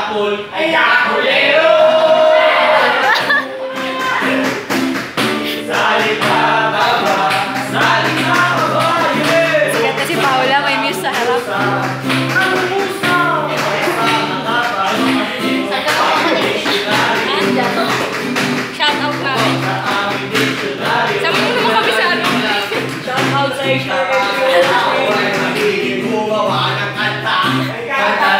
Apple ay Apolero! Sikat kasi Paula, may muse sa harap. Shout out ka. Sama mo naman kami sa ano. Shout out sa Asia. Kanta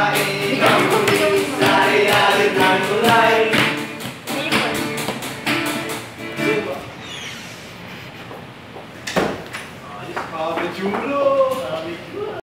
Chulo.